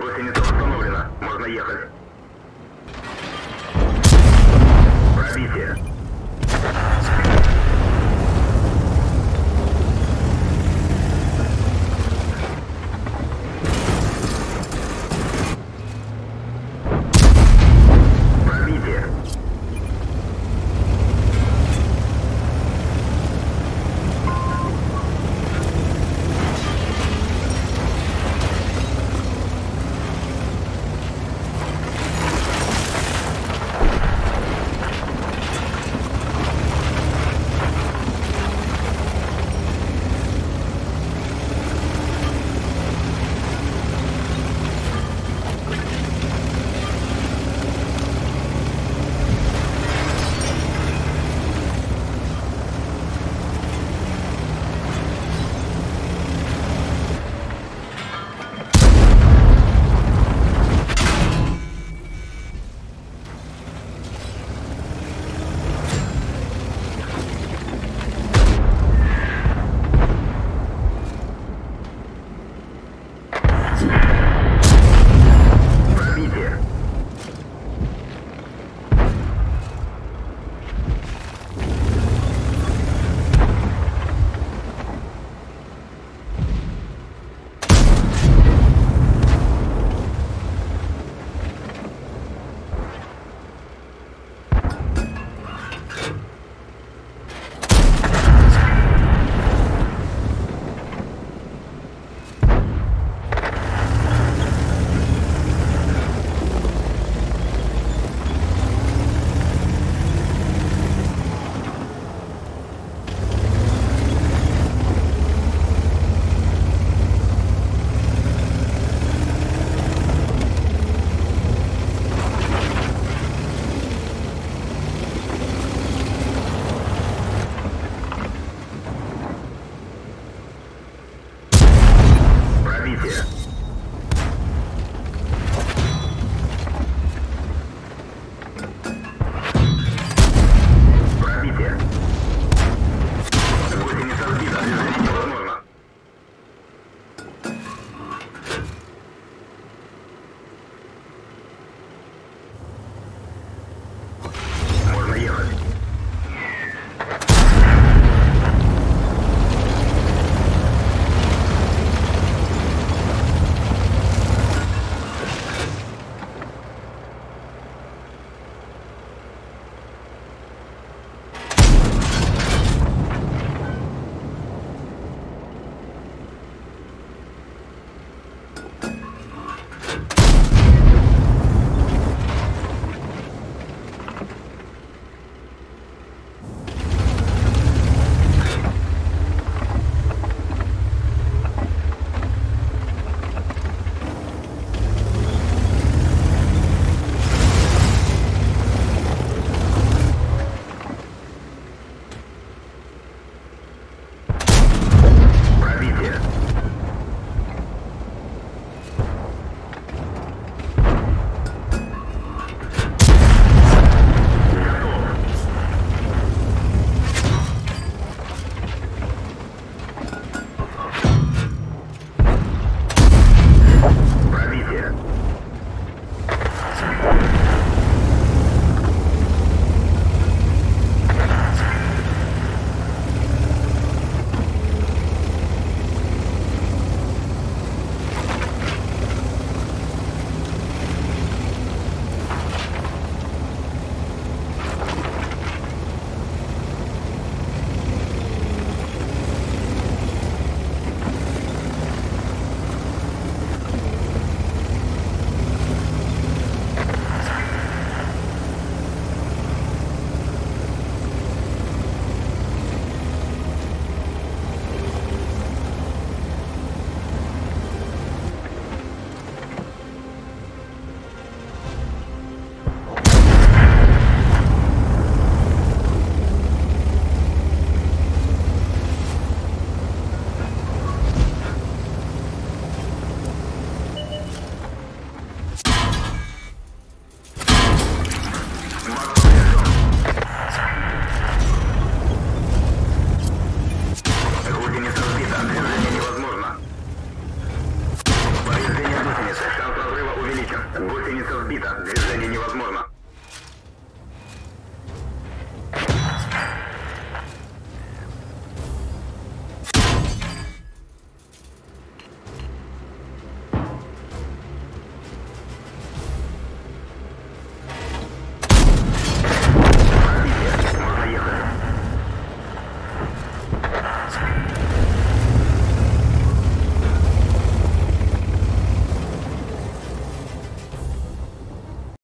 Гусеница установлена. Можно ехать. Пробитие.